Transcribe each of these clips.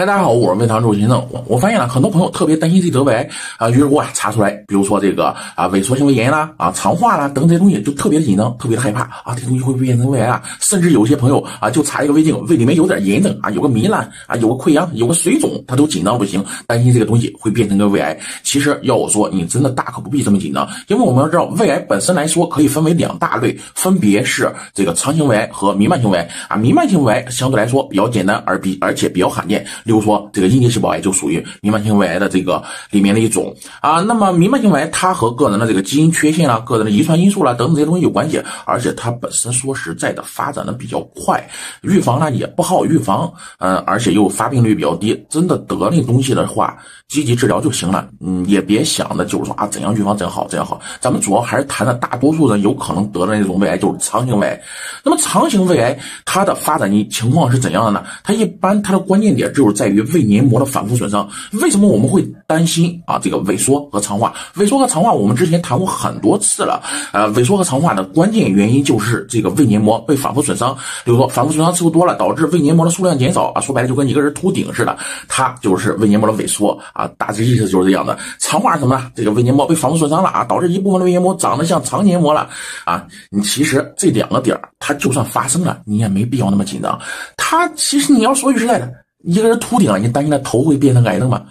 嗨，大家好，我是胃肠周先生。我我发现了很多朋友特别担心自己得胃癌啊，于是乎啊查出来，比如说这个啊萎缩性胃炎啦啊肠化啦等这些东西，就特别的紧张，特别的害怕啊，这东西会不会变成胃癌啊？甚至有些朋友啊就查一个胃镜，胃里面有点炎症啊，有个糜烂啊，有个溃疡，有个水肿，他都紧张不行，担心这个东西会变成个胃癌。其实要我说，你真的大可不必这么紧张，因为我们要知道，胃癌本身来说可以分为两大类，分别是这个肠型胃癌和弥漫性胃癌啊。弥漫性胃癌相对来说比较简单，而比而且比较罕见。比如说这个阴结细胞癌就属于弥漫性胃癌的这个里面的一种啊。那么弥漫性胃癌它和个人的这个基因缺陷啦、个人的遗传因素啦等等这些东西有关系，而且它本身说实在的发展的比较快，预防呢也不好预防，嗯，而且又发病率比较低。真的得那东西的话，积极治疗就行了，嗯，也别想着就是说啊怎样预防怎样好怎样好。咱们主要还是谈的大多数人有可能得的那种胃癌就是肠型胃癌。那么肠型胃癌它的发展情况是怎样的呢？它一般它的关键点就是在于胃黏膜的反复损伤。为什么我们会担心啊？这个萎缩和肠化，萎缩和肠化，我们之前谈过很多次了。呃，萎缩和肠化的关键原因就是这个胃黏膜被反复损伤。比如说，反复损伤次数多了，导致胃黏膜的数量减少啊。说白了，就跟一个人秃顶似的，它就是胃黏膜的萎缩啊。大致意思就是这样的。肠化是什么呢？这个胃黏膜被反复损伤了啊，导致一部分的胃黏膜长得像肠黏膜了啊。你其实这两个点儿，它就算发生了，你也没必要那么紧张。它其实你要说句实在的。一个人秃顶了，你担心他头会变成癌症吗？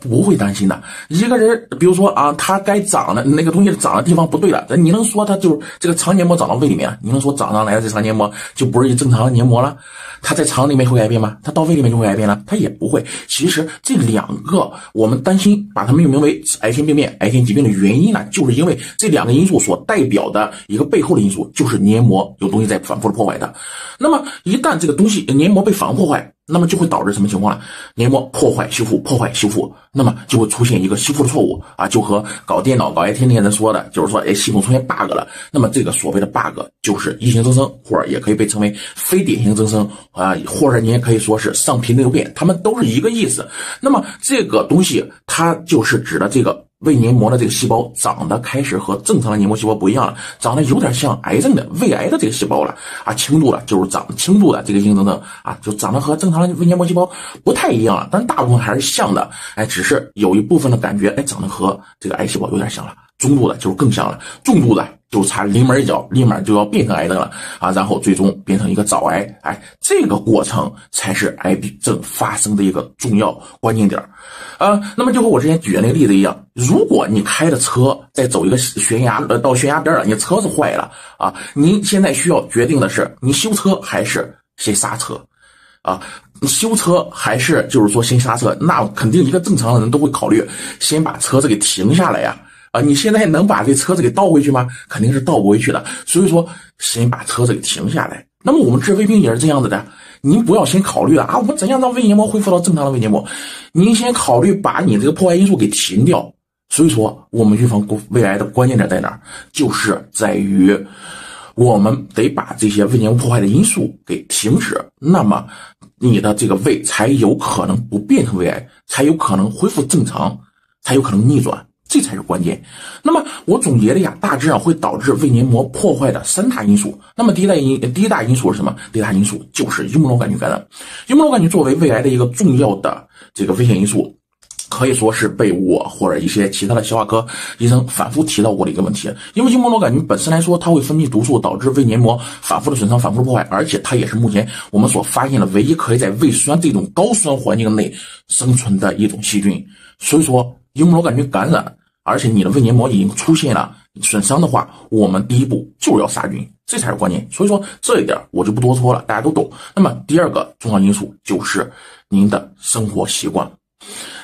不会担心的。一个人，比如说啊，他该长的那个东西长的地方不对了，你能说他就是这个肠黏膜长到胃里面？你能说长上来的这肠黏膜就不是正常的黏膜了？它在肠里面会癌变吗？它到胃里面就会癌变了？它也不会。其实这两个我们担心把它命名为癌性病变、癌性疾病的原因呢，就是因为这两个因素所代表的一个背后的因素，就是黏膜有东西在反复的破坏它。那么一旦这个东西黏膜被反复破坏，那么就会导致什么情况呢？黏膜破坏修复，破坏修复，那么就会出现一个修复的错误啊，就和搞电脑搞 IT 那些人说的，就是说，哎，系统出现 bug 了。那么这个所谓的 bug 就是异型增生，或者也可以被称为非典型增生啊，或者你也可以说是上皮内瘤变，它们都是一个意思。那么这个东西它就是指的这个。胃黏膜的这个细胞长得开始和正常的黏膜细胞不一样了，长得有点像癌症的胃癌的这个细胞了啊，轻度的，就是长轻度的这个硬等等啊，就长得和正常的胃黏膜细胞不太一样了，但大部分还是像的，哎，只是有一部分的感觉，哎，长得和这个癌细胞有点像了。中度的就是更像了，重度的就差临门一脚，立马就要变成癌症了啊！然后最终变成一个早癌，哎，这个过程才是癌症发生的一个重要关键点啊。那么就和我之前举的那个例子一样，如果你开着车在走一个悬崖，呃，到悬崖边了，你车子坏了啊，您现在需要决定的是，你修车还是先刹车啊？修车还是就是说先刹车？那肯定一个正常的人都会考虑先把车子给停下来呀。你现在能把这车子给倒回去吗？肯定是倒不回去的。所以说，先把车子给停下来。那么我们治胃病也是这样子的，您不要先考虑了啊，我怎样让胃黏膜恢复到正常的胃黏膜？您先考虑把你这个破坏因素给停掉。所以说，我们预防胃癌的关键点在哪儿？就是在于我们得把这些胃黏膜破坏的因素给停止，那么你的这个胃才有可能不变成胃癌，才有可能恢复正常，才有可能逆转。这才是关键。那么我总结了呀，大致上会导致胃黏膜破坏的三大因素。那么第一大因第一大因素是什么？第一大因素就是幽门螺杆菌感染。幽门螺杆菌作为胃癌的一个重要的这个危险因素，可以说是被我或者一些其他的消化科医生反复提到过的一个问题。因为幽门螺杆菌本身来说，它会分泌毒素，导致胃黏膜反复的损伤、反复的破坏，而且它也是目前我们所发现的唯一可以在胃酸这种高酸环境内生存的一种细菌。所以说，幽门螺杆菌感染。而且你的胃黏膜已经出现了损伤的话，我们第一步就是要杀菌，这才是关键。所以说这一点我就不多说了，大家都懂。那么第二个重要因素就是您的生活习惯。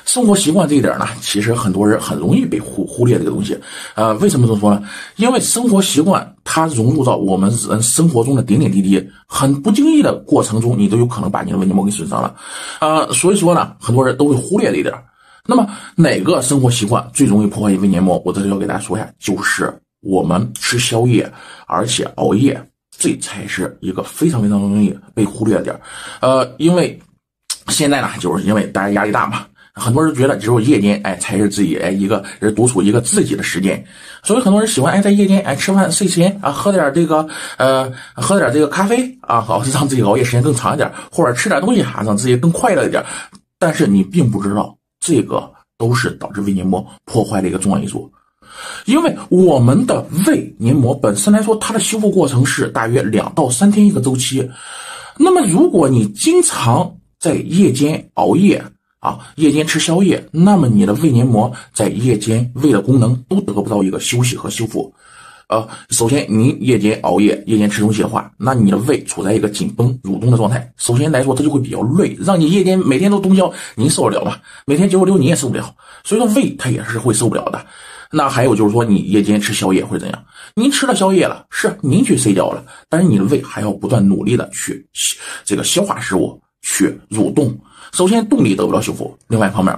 生活习惯这一点呢，其实很多人很容易被忽忽略这个东西。呃，为什么这么说呢？因为生活习惯它融入到我们人生活中的点点滴滴，很不经意的过程中，你都有可能把你的胃黏膜给损伤了。呃，所以说呢，很多人都会忽略这一点。那么哪个生活习惯最容易破坏一胃黏膜？我这里要给大家说一下，就是我们吃宵夜，而且熬夜，这才是一个非常非常容易被忽略的点呃，因为现在呢，就是因为大家压力大嘛，很多人觉得只有夜间，哎，才是自己哎一个人独处一个自己的时间，所以很多人喜欢哎在夜间哎吃饭睡前啊喝点这个呃喝点这个咖啡啊，好 让自己熬夜时间更长一点，或者吃点东西啊让自己更快乐一点。但是你并不知道这个都是导致胃黏膜破坏的一个重要因素。因为我们的胃黏膜本身来说，它的修复过程是大约两到三天一个周期。那么，如果你经常在夜间熬夜啊，夜间吃宵夜，那么你的胃黏膜在夜间胃的功能都得不到一个休息和修复。呃，首先你夜间熬夜、夜间吃东西的话，那你的胃处在一个紧绷、蠕动的状态。首先来说，它就会比较累，让你夜间每天都通宵，您受得了吗？每天九九六你也受不了，所以说胃它也是会受不了的。那还有就是说，你夜间吃宵夜会怎样？您吃了宵夜了，是您去睡觉了，但是你的胃还要不断努力的去这个消化食物，去蠕动。首先动力得不到修复，另外一方面，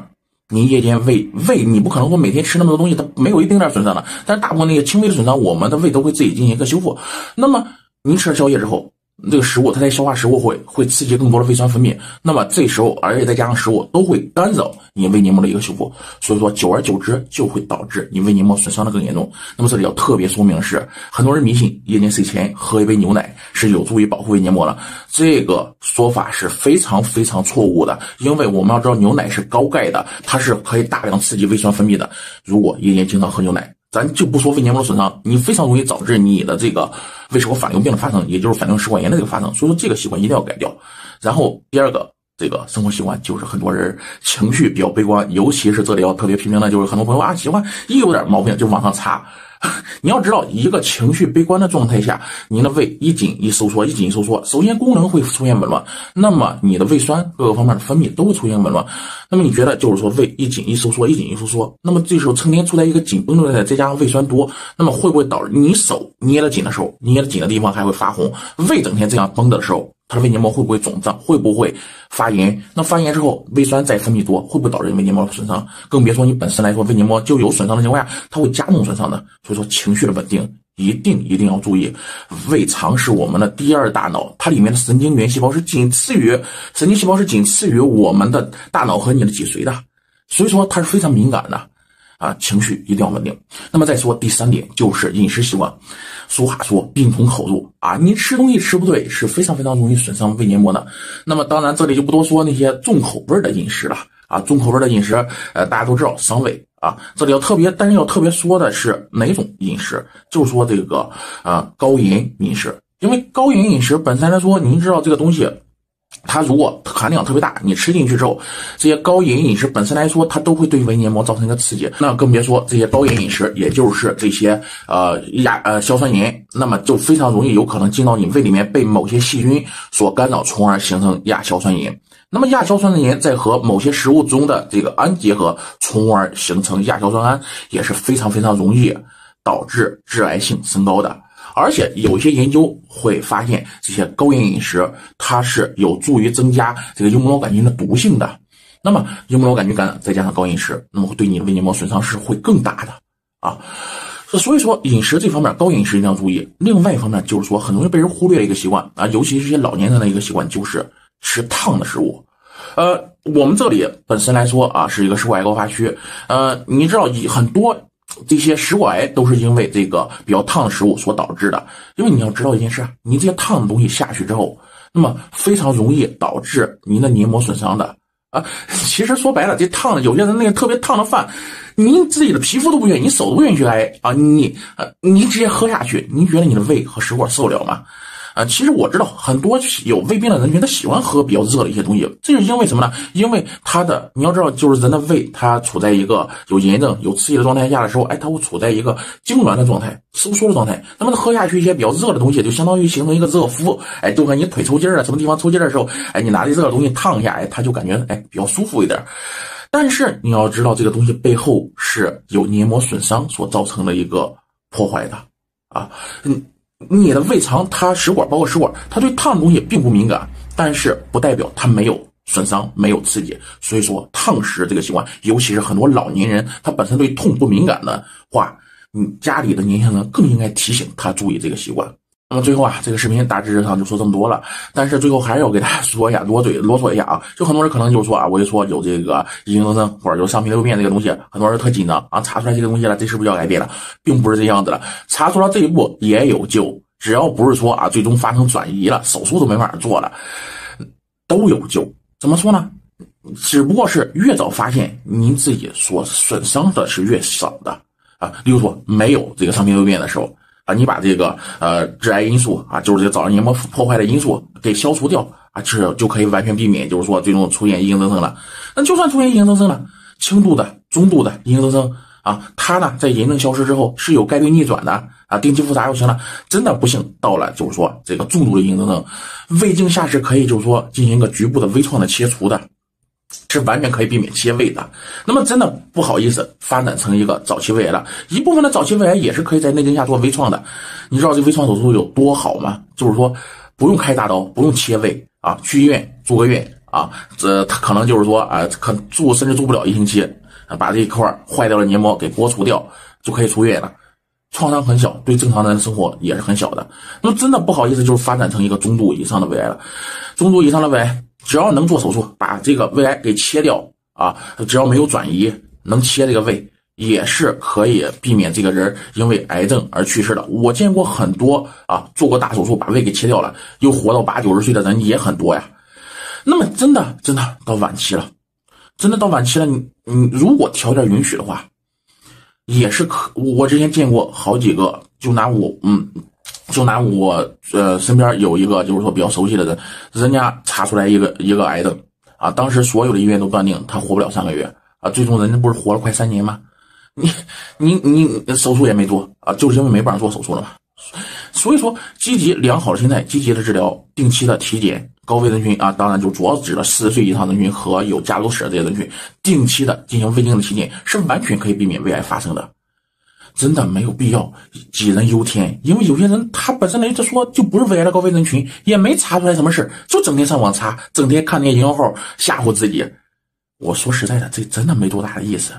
您夜间胃胃你不可能说每天吃那么多东西，它没有一丁点损伤的，但是大部分那些轻微的损伤，我们的胃都会自己进行一个修复。那么您吃了宵夜之后。这个食物，它在消化食物会会刺激更多的胃酸分泌，那么这时候，而且再加上食物都会干扰你胃黏膜的一个修复，所以说久而久之就会导致你胃黏膜损伤的更严重。那么这里要特别说明的是，很多人迷信夜间睡前喝一杯牛奶是有助于保护胃黏膜的，这个说法是非常非常错误的，因为我们要知道牛奶是高钙的，它是可以大量刺激胃酸分泌的。如果夜间经常喝牛奶，咱就不说胃黏膜损伤，你非常容易导致你的这个胃食管反流病的发生，也就是反流食管炎的这个发生。所以说这个习惯一定要改掉。然后第二个这个生活习惯就是很多人情绪比较悲观，尤其是这里要特别批评的，就是很多朋友啊喜欢一有点毛病就往上擦。你要知道，一个情绪悲观的状态下，你的胃一紧一收缩，一紧一收缩，首先功能会出现紊乱，那么你的胃酸各个方面的分泌都会出现紊乱。那么你觉得就是说胃一紧一收缩，一紧一收缩，那么这时候成天处在一个紧绷状态，再加上胃酸多，那么会不会导致你手捏得紧的时候，捏得紧的地方还会发红？胃整天这样绷的时候。它的胃黏膜会不会肿胀？会不会发炎？那发炎之后，胃酸再分泌多，会不会导致胃黏膜损伤？更别说你本身来说，胃黏膜就有损伤的情况下，它会加重损伤的。所以说，情绪的稳定一定一定要注意。胃肠是我们的第二大脑，它里面的神经元细胞是仅次于神经细胞是仅次于我们的大脑和你的脊髓的，所以说它是非常敏感的。啊，情绪一定要稳定。那么再说第三点，就是饮食习惯。俗话说“病从口入”啊，你吃东西吃不对，是非常非常容易损伤胃黏膜的。那么当然，这里就不多说那些重口味的饮食了啊，重口味的饮食，呃，大家都知道伤胃啊。这里要特别，但是要特别说的是哪种饮食，就是说这个啊高盐饮食，因为高盐饮食本身来说，您知道这个东西。它如果含量特别大，你吃进去之后，这些高盐饮食本身来说，它都会对胃黏膜造成一个刺激。那更别说这些高盐饮食，也就是这些呃亚呃硝酸盐，那么就非常容易有可能进到你胃里面，被某些细菌所干扰，从而形成亚硝酸盐。那么亚硝酸盐在和某些食物中的这个氨结合，从而形成亚硝酸胺，也是非常非常容易导致致癌性升高的。而且有些研究会发现，这些高盐饮食它是有助于增加这个幽门螺杆菌的毒性的。那么幽门螺杆菌感染再加上高饮食，那么会对你的胃黏膜损伤是会更大的啊。所以说饮食这方面高饮食一定要注意。另外一方面就是说，很容易被人忽略的一个习惯啊，尤其是一些老年人的一个习惯，就是吃烫的食物。呃，我们这里本身来说啊，是一个食管癌高发区。呃，你知道以很多。这些食管癌都是因为这个比较烫的食物所导致的。因为你要知道一件事，你这些烫的东西下去之后，那么非常容易导致您的黏膜损伤的啊。其实说白了，这烫的有些人那个特别烫的饭，您自己的皮肤都不愿意，你手都不愿意去挨啊。你呃，你直接喝下去，您觉得你的胃和食管受得了吗？啊，其实我知道很多有胃病的人群，他喜欢喝比较热的一些东西，这是因为什么呢？因为他的你要知道，就是人的胃，它处在一个有炎症、有刺激的状态下的时候，哎，它会处在一个痉挛的状态、收缩的状态。那么他喝下去一些比较热的东西，就相当于形成一个热敷，哎，就和你腿抽筋儿啊，什么地方抽筋的时候，哎，你拿这热的东西烫一下，哎，他就感觉哎比较舒服一点。但是你要知道，这个东西背后是有黏膜损伤所造成的一个破坏的啊，嗯。你的胃肠，它食管包括食管，它对烫的东西并不敏感，但是不代表它没有损伤、没有刺激。所以说，烫食这个习惯，尤其是很多老年人，他本身对痛不敏感的话，你家里的年轻人更应该提醒他注意这个习惯。那么最后啊，这个视频大致上就说这么多了。但是最后还是要给大家说一下，啰嘴啰嗦一下啊。就很多人可能就说啊，我一说有这个异型增生或者有上皮瘤变这个东西，很多人特紧张啊。查出来这个东西了，这是不是要改变了？并不是这样子的。查出来这一步也有救，只要不是说啊，最终发生转移了，手术都没法做了，都有救。怎么说呢？只不过是越早发现，您自己所损伤的是越少的啊。例如说，没有这个上皮瘤变的时候啊，你把这个呃致癌因素啊，就是这个早上黏膜破坏的因素给消除掉啊，这就可以完全避免，就是说最终出现异形增生了。那就算出现异形增生了，轻度的、中度的异形增生啊，它呢在炎症消失之后是有概率逆转的啊，定期复查就行了。真的不幸到了，就是说这个重度的异形增生，胃镜下是可以就是说进行一个局部的微创的切除的。是完全可以避免切胃的。那么真的不好意思，发展成一个早期胃癌了。一部分的早期胃癌也是可以在内镜下做微创的。你知道这微创手术有多好吗？就是说不用开大刀，不用切胃啊，去医院住个院啊，这他可能就是说啊，可住甚至住不了一星期，把这一块坏掉的黏膜给剥除掉，就可以出院了。创伤很小，对正常人生活也是很小的。那么真的不好意思，就是发展成一个中度以上的胃癌了。中度以上的胃癌。只要能做手术，把这个胃癌给切掉啊，只要没有转移，能切这个胃，也是可以避免这个人因为癌症而去世的。我见过很多啊，做过大手术把胃给切掉了，又活到八九十岁的人也很多呀。那么真的真的到晚期了，真的到晚期了，你你如果条件允许的话，也是可。我之前见过好几个，就拿我嗯。就拿我呃身边有一个就是说比较熟悉的人，人家查出来一个一个癌症啊，当时所有的医院都断定他活不了三个月啊，最终人家不是活了快三年吗？你你你手术也没做啊，就是因为没办法做手术了嘛。所以说，积极良好的心态，积极的治疗，定期的体检，高危人群啊，当然就主要指的四十岁以上人群和有家族史的这些人群，定期的进行胃镜的体检，是完全可以避免胃癌发生的。真的没有必要杞人忧天，因为有些人他本身来说就不是胃癌的高危人群，也没查出来什么事就整天上网查，整天看那些营销号吓唬自己。我说实在的，这真的没多大的意思，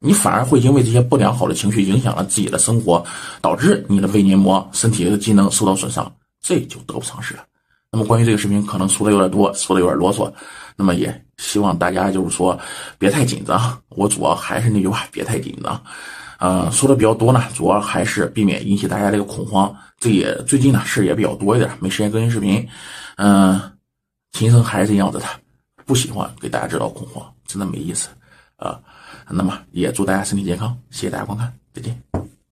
你反而会因为这些不良好的情绪影响了自己的生活，导致你的胃黏膜、身体的机能受到损伤，这就得不偿失了。那么关于这个视频，可能说的有点多，说的有点啰嗦，那么也希望大家就是说别太紧张。我主要还是那句话，别太紧张。呃，说的比较多呢，主要还是避免引起大家这个恐慌。这也最近呢事也比较多一点，没时间更新视频。嗯，秦生还是这样子的，不喜欢给大家制造恐慌，真的没意思啊。那么也祝大家身体健康，谢谢大家观看，再见。